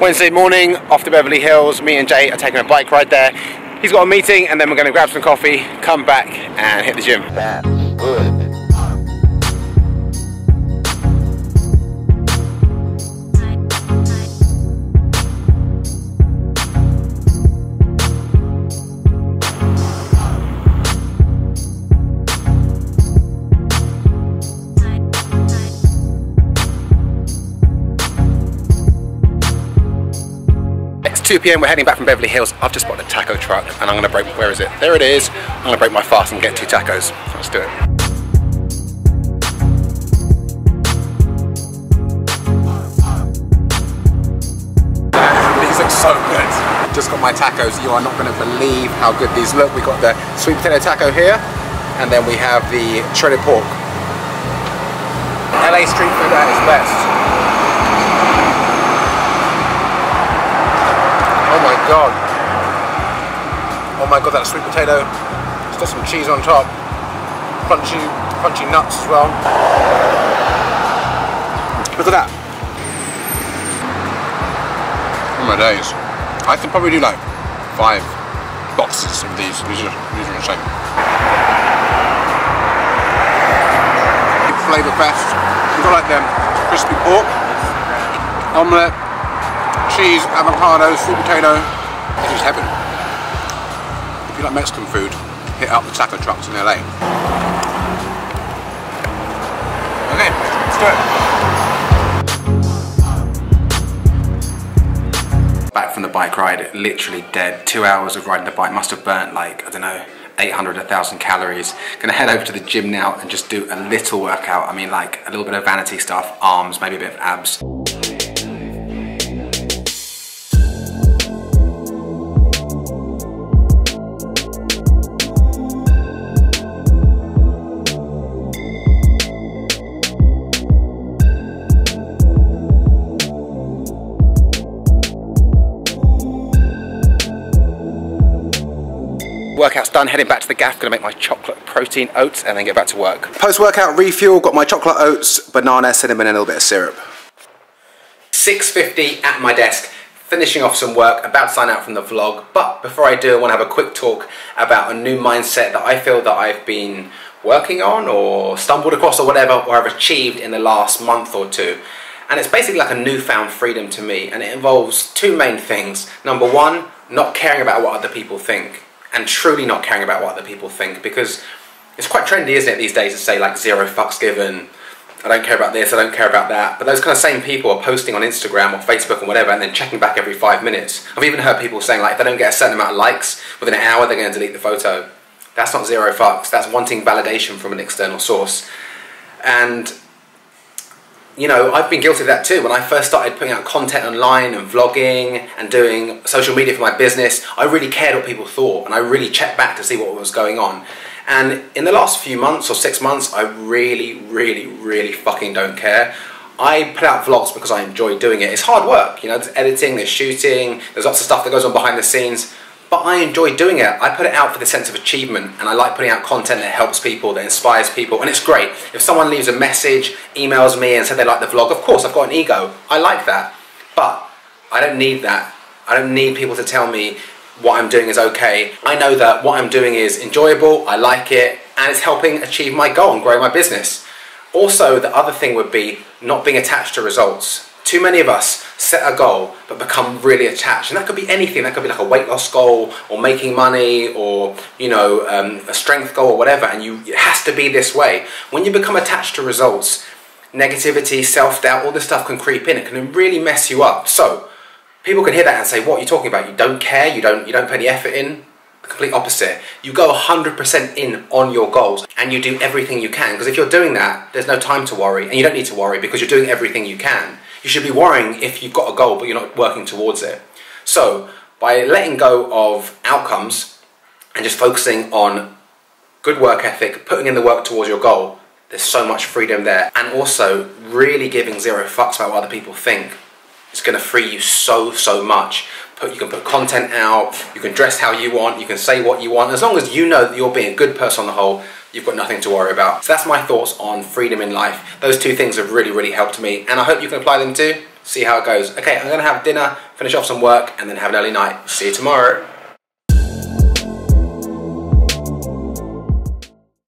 Wednesday morning, off to Beverly Hills. Me and Jay are taking a bike ride there. He's got a meeting and then we're going to grab some coffee, come back and hit the gym. 2 p.m. We're heading back from Beverly Hills. I've just spotted a taco truck and I'm going to break. Where is it? There it is. I'm to break my fast and get two tacos. Let's do it. These look so good. Just got my tacos. You are not going to believe how good these look. We got the sweet potato taco here, and then we have the shredded pork. LA street food at its best. God. Oh my god, that sweet potato. It's got some cheese on top. Crunchy, crunchy nuts as well. Look at that. Oh my days. I could probably do like five boxes of these. These are, these are insane. Flavor fest. We've got like them crispy pork, omelette, cheese, avocado, sweet potato. Is heaven. If you like Mexican food, hit up the taco trucks in LA. Okay, let's do it. Back from the bike ride, literally dead. Two hours of riding the bike must have burnt like, I don't know, 800, 1,000 calories. Gonna head over to the gym now and just do a little workout. I mean like a little bit of vanity stuff, arms, maybe a bit of abs. Workout's done, heading back to the gaff, gonna make my chocolate protein oats and then get back to work. Post-workout refuel, got my chocolate oats, banana, cinnamon and a little bit of syrup. 6.50 at my desk, finishing off some work, about to sign out from the vlog, but before I do, I wanna have a quick talk about a new mindset that I feel that I've been working on or stumbled across or whatever, or I've achieved in the last month or two. And it's basically like a newfound freedom to me, and it involves two main things. Number one, not caring about what other people think and truly not caring about what other people think because it's quite trendy, isn't it, these days to say like zero fucks given, I don't care about this, I don't care about that. But those kind of same people are posting on Instagram or Facebook or whatever and then checking back every five minutes. I've even heard people saying like if they don't get a certain amount of likes within an hour, they're going to delete the photo. That's not zero fucks, that's wanting validation from an external source. And you know, I've been guilty of that too. When I first started putting out content online and vlogging and doing social media for my business, I really cared what people thought and I really checked back to see what was going on. And in the last few months or six months, I really, really, really fucking don't care. I put out vlogs because I enjoy doing it. It's hard work, you know, there's editing, there's shooting, there's lots of stuff that goes on behind the scenes but I enjoy doing it. I put it out for the sense of achievement and I like putting out content that helps people, that inspires people, and it's great. If someone leaves a message, emails me and said they like the vlog, of course I've got an ego. I like that. But I don't need that. I don't need people to tell me what I'm doing is okay. I know that what I'm doing is enjoyable, I like it, and it's helping achieve my goal and grow my business. Also, the other thing would be not being attached to results. Too many of us set a goal but become really attached, and that could be anything. That could be like a weight loss goal, or making money, or you know, um, a strength goal, or whatever. And you, it has to be this way. When you become attached to results, negativity, self-doubt, all this stuff can creep in. It can really mess you up. So people can hear that and say, "What are you talking about? You don't care. You don't. You don't put any effort in." The complete opposite. You go 100% in on your goals and you do everything you can. Because if you're doing that, there's no time to worry, and you don't need to worry because you're doing everything you can. You should be worrying if you've got a goal but you're not working towards it. So, by letting go of outcomes and just focusing on good work ethic, putting in the work towards your goal, there's so much freedom there. And also, really giving zero fucks about what other people think is going to free you so, so much. Put, you can put content out, you can dress how you want, you can say what you want. As long as you know that you're being a good person on the whole, you've got nothing to worry about. So that's my thoughts on freedom in life. Those two things have really, really helped me, and I hope you can apply them too. see how it goes. Okay, I'm gonna have dinner, finish off some work, and then have an early night. See you tomorrow.